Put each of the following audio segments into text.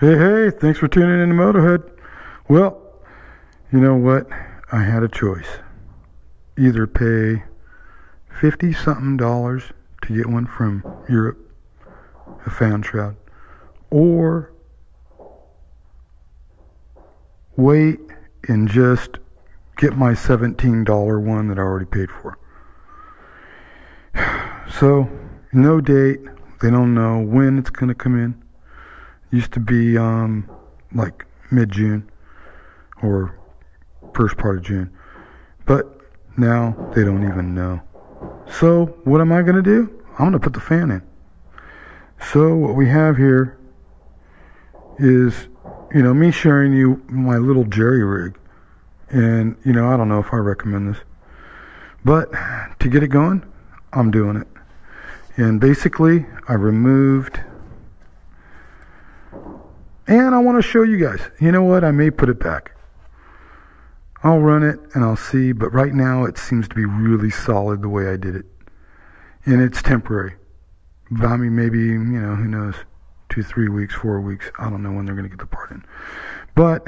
Hey, hey, thanks for tuning in to MotoHead. Well, you know what? I had a choice. Either pay 50 something dollars to get one from Europe, a fan shroud, or wait and just get my $17 one that I already paid for. So, no date. They don't know when it's going to come in. Used to be um, like mid June or first part of June. But now they don't even know. So, what am I going to do? I'm going to put the fan in. So, what we have here is, you know, me sharing you my little jerry rig. And, you know, I don't know if I recommend this. But to get it going, I'm doing it. And basically, I removed. And I want to show you guys. You know what? I may put it back. I'll run it and I'll see, but right now it seems to be really solid the way I did it. And it's temporary. I mean, maybe, you know, who knows, two, three weeks, four weeks. I don't know when they're going to get the part in. But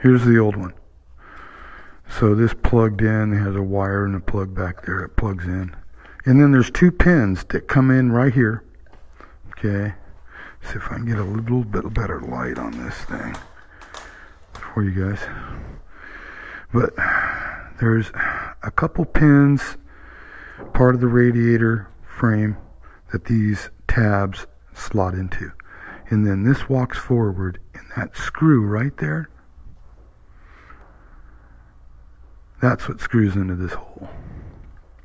here's the old one. So this plugged in, it has a wire and a plug back there. It plugs in. And then there's two pins that come in right here. Okay. See if I can get a little bit better light on this thing for you guys. But there's a couple pins, part of the radiator frame that these tabs slot into. And then this walks forward and that screw right there, that's what screws into this hole.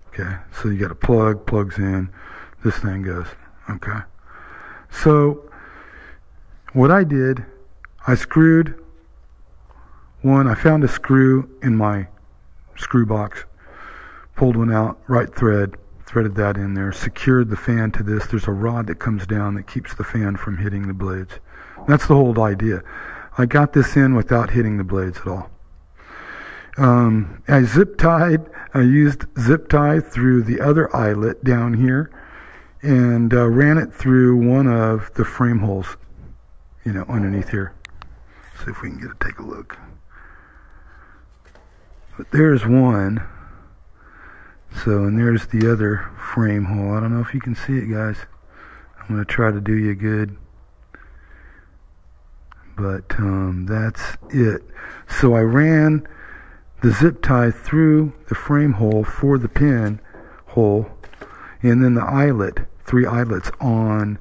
Okay, so you got a plug, plugs in, this thing goes. Okay, so what I did, I screwed one. I found a screw in my screw box, pulled one out, right thread, threaded that in there, secured the fan to this. There's a rod that comes down that keeps the fan from hitting the blades. That's the whole idea. I got this in without hitting the blades at all. Um, I zip tied, I used zip tie through the other eyelet down here and uh, ran it through one of the frame holes, you know, underneath here. See if we can get a take a look. But there's one. So, and there's the other frame hole. I don't know if you can see it, guys. I'm going to try to do you good. But um, that's it. So I ran the zip tie through the frame hole for the pin hole and then the eyelet, three eyelets on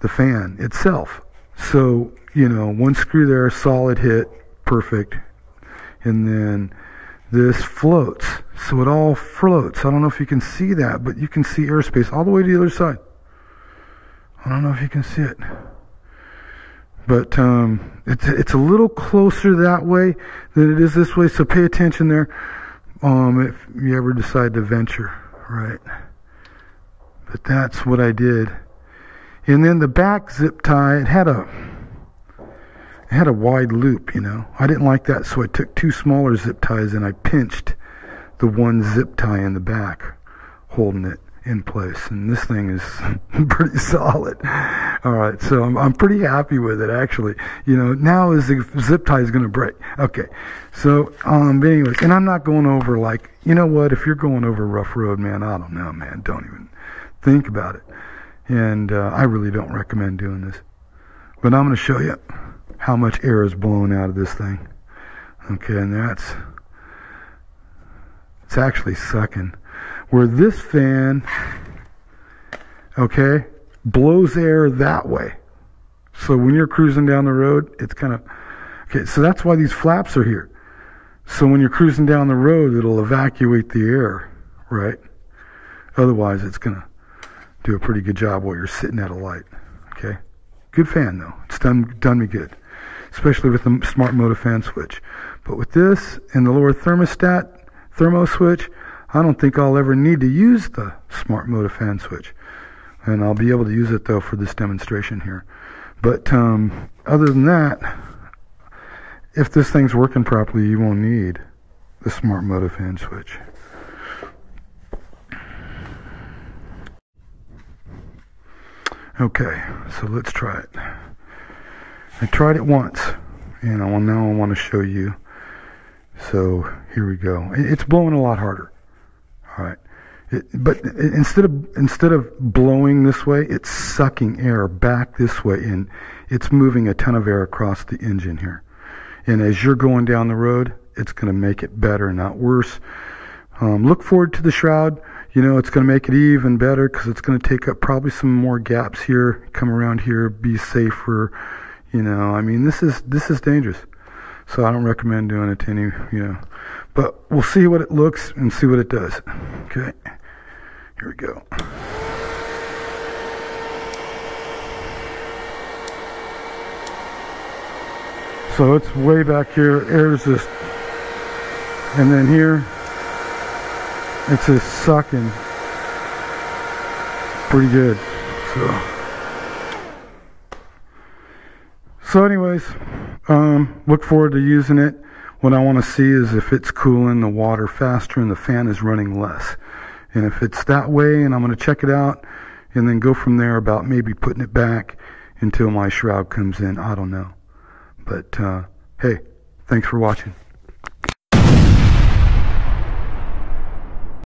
the fan itself. So, you know, one screw there, solid hit, perfect. And then this floats. So it all floats. I don't know if you can see that, but you can see airspace all the way to the other side. I don't know if you can see it. But um, it's it's a little closer that way than it is this way. So pay attention there. Um, if you ever decide to venture, right? But that's what I did. And then the back zip tie, it had a it had a wide loop, you know. I didn't like that, so I took two smaller zip ties and I pinched the one zip tie in the back, holding it in place. And this thing is pretty solid. All right, so I'm, I'm pretty happy with it actually. You know, now is the zip tie is going to break. Okay, so um, anyway, and I'm not going over like, you know what? If you're going over rough road, man, I don't know, man. Don't even think about it. And uh, I really don't recommend doing this. But I'm going to show you how much air is blown out of this thing. Okay, and that's it's actually sucking. Where this fan, okay, blows air that way. So when you're cruising down the road, it's kind of okay. So that's why these flaps are here. So when you're cruising down the road, it'll evacuate the air, right? Otherwise, it's gonna do a pretty good job while you're sitting at a light. Okay, good fan though. It's done done me good, especially with the smart motor fan switch. But with this and the lower thermostat thermo switch, I don't think I'll ever need to use the smart motor fan switch and I'll be able to use it though for this demonstration here. But um, other than that, if this thing's working properly, you won't need the smart motor fan switch. Okay, so let's try it. I tried it once, and I, well, now I want to show you. So here we go. It's blowing a lot harder. All right. It, but instead of instead of blowing this way, it's sucking air back this way, and it's moving a ton of air across the engine here. And as you're going down the road, it's going to make it better, not worse. Um, look forward to the shroud. You know, it's going to make it even better because it's going to take up probably some more gaps here. Come around here, be safer. You know, I mean, this is this is dangerous. So I don't recommend doing it to any. You know, but we'll see what it looks and see what it does. Okay. Here we go. So it's way back here. Air's just, and then here, it's just sucking pretty good. So, so anyways, um, look forward to using it. What I want to see is if it's cooling the water faster and the fan is running less. And if it's that way, and I'm going to check it out and then go from there about maybe putting it back until my shroud comes in. I don't know. But uh, hey, thanks for watching.